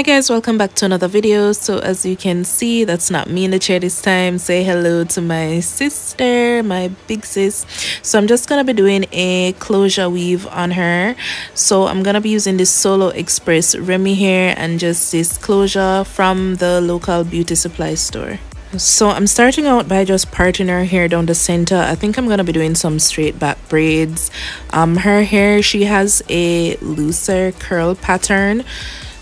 hi guys welcome back to another video. So as you can see that's not me in the chair this time. Say hello to my sister my big sis. So i'm just gonna be doing a closure weave on her. So i'm gonna be using this solo express remy hair and just this closure from the local beauty supply store. So I'm starting out by just parting her hair down the center. I think I'm going to be doing some straight back braids. Um, her hair, she has a looser curl pattern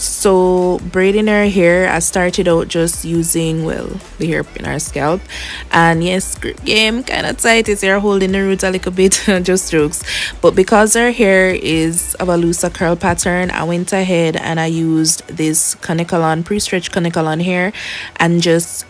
so braiding her hair i started out just using well the hair in her scalp. And yes game kind of tight. Is here holding the roots a little bit just strokes. But because her hair is of a looser curl pattern i went ahead and i used this Kanekalon pre-stretch Kanekalon hair and just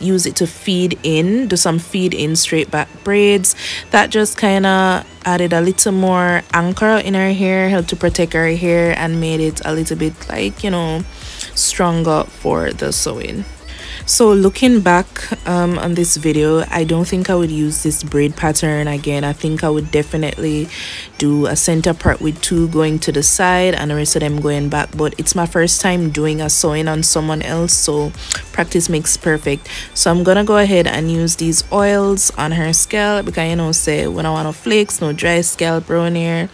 use it to feed in do some feed in straight back braids. That just kind of added a little more anchor in her hair helped to protect her hair and made it a little bit like you know stronger for the sew-in so looking back um, on this video i don't think i would use this braid pattern again. I think i would definitely do a center part with two going to the side and the rest of them going back. But it's my first time doing a sew-in on someone else so practice makes perfect. So i'm gonna go ahead and use these oils on her scalp because you know say when i want no flakes no dry scalp here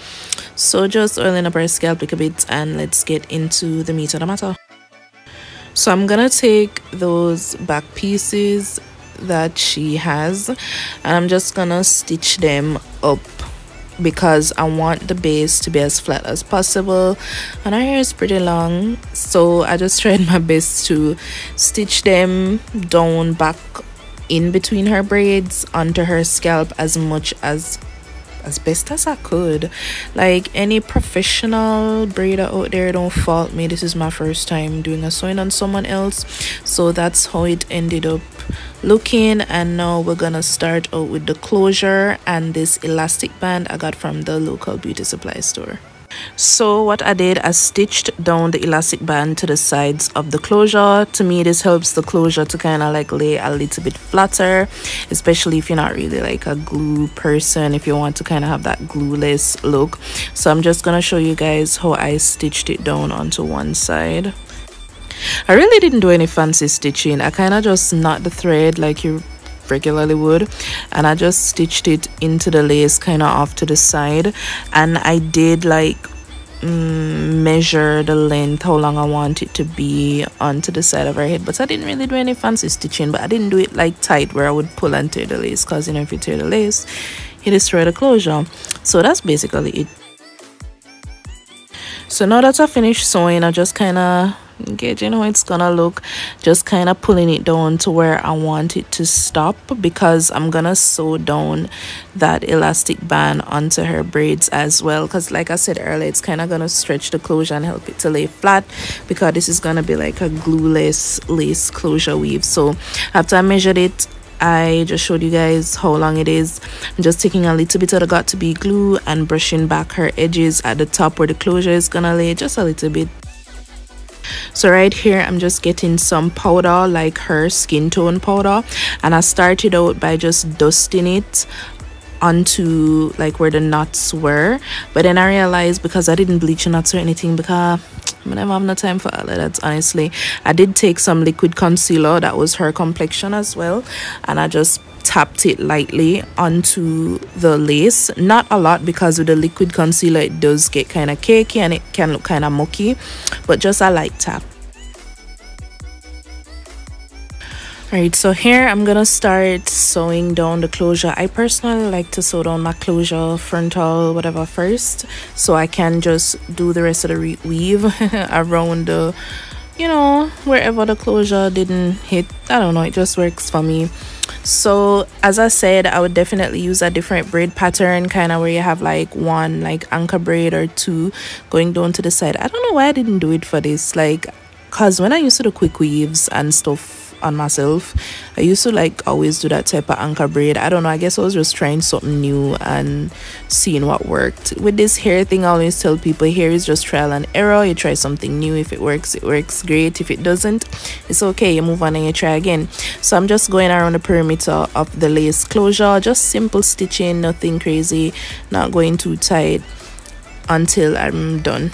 so just oiling up her scalp a bit and let's get into the meat of the matter so I'm gonna take those back pieces that she has and I'm just gonna stitch them up because I want the base to be as flat as possible. And her hair is pretty long so I just tried my best to stitch them down back in between her braids onto her scalp as much as as best as I could. Like any professional braider out there, don't fault me. This is my first time doing a sew-in on someone else. So that's how it ended up looking. And now we're gonna start out with the closure and this elastic band I got from the local beauty supply store so what i did i stitched down the elastic band to the sides of the closure. To me this helps the closure to kind of like lay a little bit flatter especially if you're not really like a glue person if you want to kind of have that glueless look. So i'm just gonna show you guys how i stitched it down onto one side. I really didn't do any fancy stitching. I kind of just knot the thread like you regularly would. And I just stitched it into the lace kind of off to the side. And I did like mm, measure the length how long I want it to be onto the side of her head. But I didn't really do any fancy stitching but I didn't do it like tight where I would pull and tear the lace because you know if you tear the lace it destroy the closure. So that's basically it. So now that I finished sewing I just kind of gauging how it's gonna look just kind of pulling it down to where I want it to stop because I'm gonna sew down that elastic band onto her braids as well. Because like I said earlier it's kind of gonna stretch the closure and help it to lay flat because this is gonna be like a glueless lace closure weave. So after I measured it I just showed you guys how long it is. I'm just taking a little bit of the got2b glue and brushing back her edges at the top where the closure is gonna lay just a little bit so right here i'm just getting some powder like her skin tone powder. And i started out by just dusting it onto like where the knots were. But then i realized because i didn't bleach the knots or anything because I never have no time for all of that honestly. I did take some liquid concealer. That was her complexion as well. And i just tapped it lightly onto the lace not a lot because with the liquid concealer it does get kind of cakey and it can look kind of mucky but just a light tap Alright, so here I'm gonna start sewing down the closure. I personally like to sew down my closure, frontal, whatever first, so I can just do the rest of the weave around the, you know, wherever the closure didn't hit. I don't know, it just works for me so as i said i would definitely use a different braid pattern kind of where you have like one like anchor braid or two going down to the side. I don't know why i didn't do it for this like because when i used to do quick weaves and stuff on myself. I used to like always do that type of anchor braid. I don't know i guess i was just trying something new and seeing what worked. With this hair thing i always tell people hair is just trial and error. You try something new. If it works it works. Great. If it doesn't it's okay. You move on and you try again. So i'm just going around the perimeter of the lace closure. Just simple stitching nothing crazy. Not going too tight until i'm done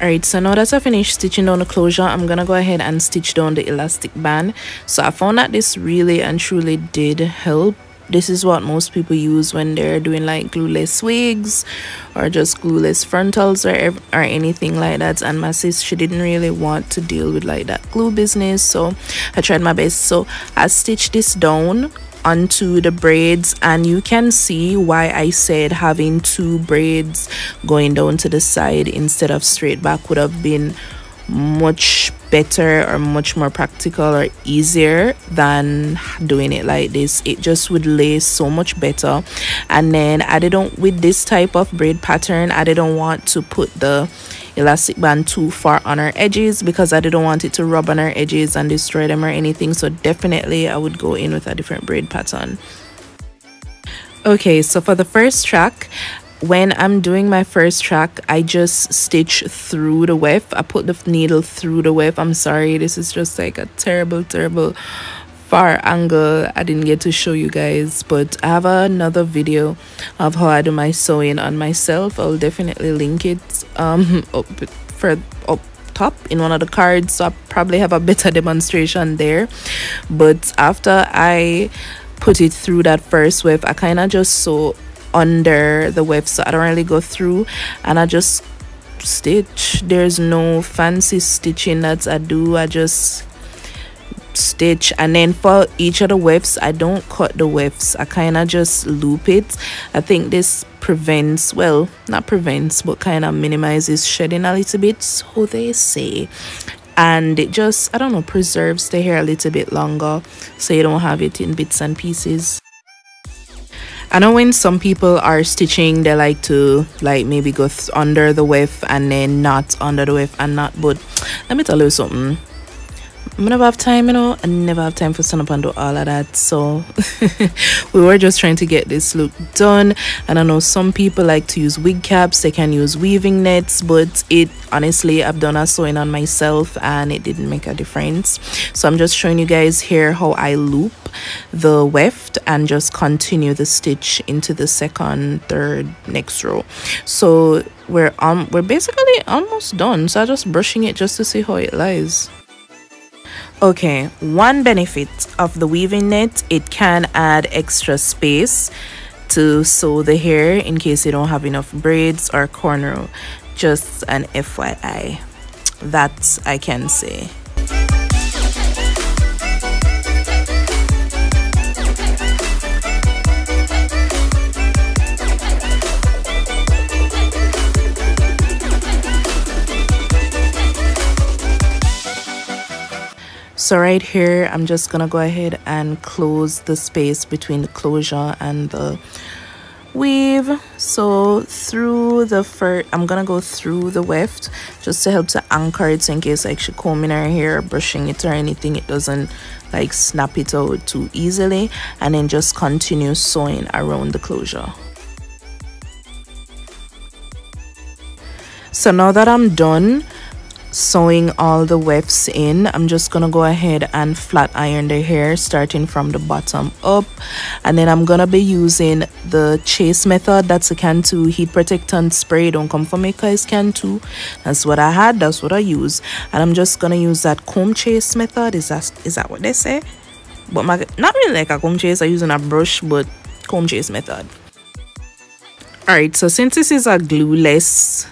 Alright, so now that I finished stitching down the closure, I'm gonna go ahead and stitch down the elastic band. So I found that this really and truly did help. This is what most people use when they're doing like glueless wigs or just glueless frontals or, or anything like that. And my sis, she didn't really want to deal with like that glue business. So I tried my best. So I stitched this down onto the braids and you can see why I said having two braids going down to the side instead of straight back would have been much better or much more practical or easier than doing it like this. It just would lay so much better. And then I didn't with this type of braid pattern I didn't want to put the elastic band too far on our edges because I didn't want it to rub on our edges and destroy them or anything. So definitely I would go in with a different braid pattern. Okay so for the first track when I'm doing my first track, I just stitch through the weft. I put the needle through the weft. I'm sorry, this is just like a terrible, terrible far angle I didn't get to show you guys but I have another video of how I do my sew-in on myself I'll definitely link it um up for up top in one of the cards so I probably have a better demonstration there but after I put it through that first wave I kind of just sew under the weft so I don't really go through and I just stitch. There's no fancy stitching that I do I just stitch. And then for each of the wefts i don't cut the wefts i kind of just loop it. I think this prevents well not prevents but kind of minimizes shedding a little bit so they say. And it just i don't know preserves the hair a little bit longer so you don't have it in bits and pieces I know when some people are stitching, they like to like maybe go under the weft and then not under the weft and not. But let me tell you something. I never have time, you know. I never have time for stand up and do all of that. So we were just trying to get this look done. And I know some people like to use wig caps, they can use weaving nets, but it honestly I've done a sew-in on myself and it didn't make a difference. So I'm just showing you guys here how I loop the weft and just continue the stitch into the second, third, next row. So we're um we're basically almost done. So I'm just brushing it just to see how it lies. Okay, one benefit of the weaving net, it can add extra space to sew the hair in case you don't have enough braids or corner. Just an FYI. That I can say. So right here i'm just gonna go ahead and close the space between the closure and the weave. So through the fur i'm gonna go through the weft just to help to anchor it so in case like she combing her hair brushing it or anything it doesn't like snap it out too easily. And then just continue sewing around the closure. So now that i'm done sewing all the wefts in i'm just gonna go ahead and flat iron the hair starting from the bottom up. And then i'm gonna be using the chase method. That's a can cantu heat protectant spray don't come for me guys cantu that's what i had that's what i use. And i'm just gonna use that comb chase method. Is that is that what they say? But my not really like a comb chase i'm using a brush but comb chase method. All right so since this is a glueless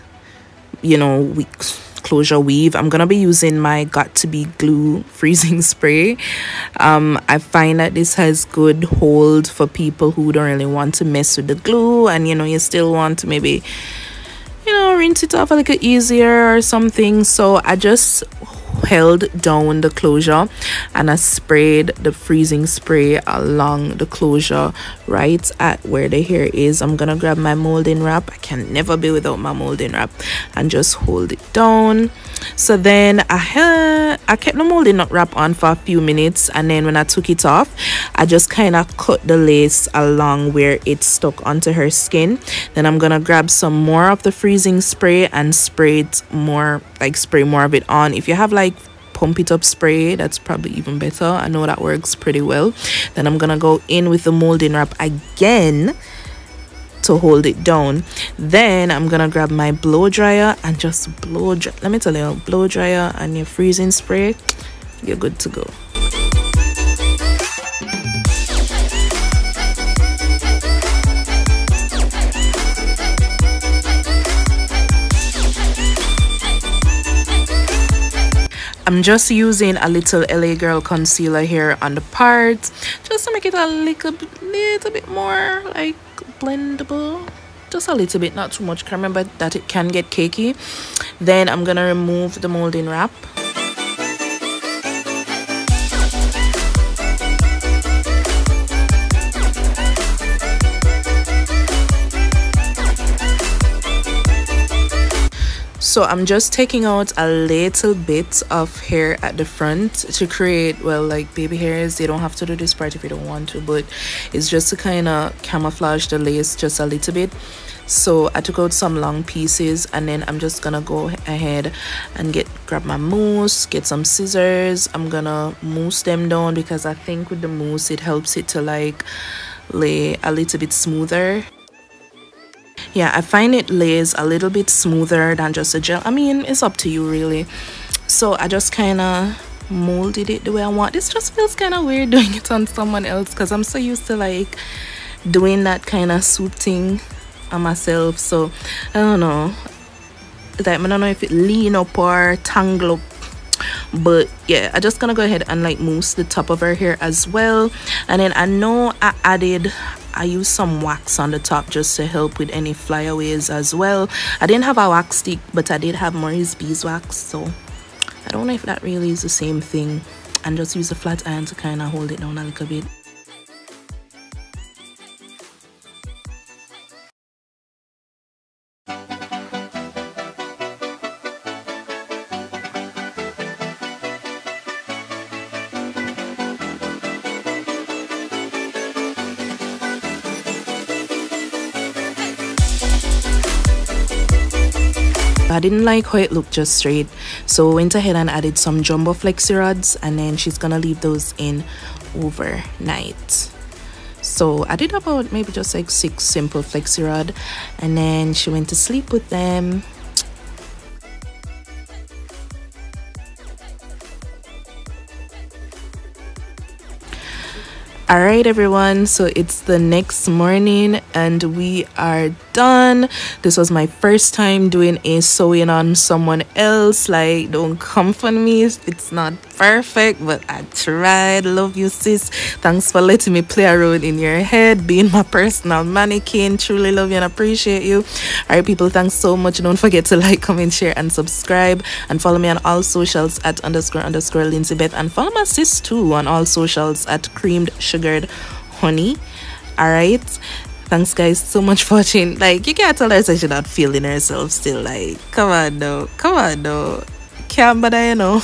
you know weeks closure weave. I'm gonna be using my got2b glue freezing spray. Um, i find that this has good hold for people who don't really want to mess with the glue and you know you still want to maybe you know rinse it off a little easier or something. So i just held down the closure and I sprayed the freezing spray along the closure right at where the hair is. I'm gonna grab my molding wrap. I can never be without my molding wrap and just hold it down. So then I had, I kept the molding wrap on for a few minutes and then when I took it off, I just kind of cut the lace along where it stuck onto her skin. Then I'm gonna grab some more of the freezing spray and spray it more, like spray more of it on. If you have like pump it up spray that's probably even better. I know that works pretty well. Then i'm gonna go in with the molding wrap again to hold it down. Then i'm gonna grab my blow dryer and just blow dry let me tell you blow dryer and your freezing spray you're good to go I'm just using a little LA Girl concealer here on the parts just to make it a little, little bit more like blendable. Just a little bit not too much remember that it can get cakey. Then I'm gonna remove the molding wrap so i'm just taking out a little bit of hair at the front to create well like baby hairs. You don't have to do this part if you don't want to but it's just to kind of camouflage the lace just a little bit. So i took out some long pieces and then i'm just gonna go ahead and get grab my mousse get some scissors. I'm gonna mousse them down because i think with the mousse it helps it to like lay a little bit smoother yeah i find it lays a little bit smoother than just a gel. I mean it's up to you really. So i just kind of molded it the way i want. This just feels kind of weird doing it on someone else because i'm so used to like doing that kind of swoop thing on myself. So i don't know. Like i don't know if it lean up or tangle up but yeah i just gonna go ahead and like mousse the top of her hair as well. And then i know i added I used some wax on the top just to help with any flyaways as well. I didn't have a wax stick, but I did have Murray's beeswax, so I don't know if that really is the same thing. And just use a flat iron to kind of hold it down a little bit. I didn't like how it looked just straight. So went ahead and added some jumbo flexi rods and then she's gonna leave those in overnight. So I did about maybe just like six simple flexi rod and then she went to sleep with them all right everyone. So it's the next morning and we are done. This was my first time doing a sew-in on someone else. Like don't come for me. It's not perfect but i tried. Love you sis. Thanks for letting me play around in your head being my personal mannequin. Truly love you and appreciate you. All right people thanks so much. Don't forget to like comment share and subscribe. And follow me on all socials at underscore underscore lindsey beth. And follow my sis too on all socials at creamed sugared honey. All right thanks guys so much for watching. Like you can't tell her that she's not feeling herself still like come on no. Come on no. Can't but I you know.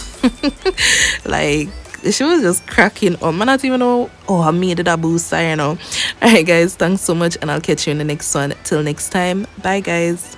Like she was just cracking up. I not even know oh I made it a booster you know. Alright guys thanks so much and I'll catch you in the next one. Till next time bye guys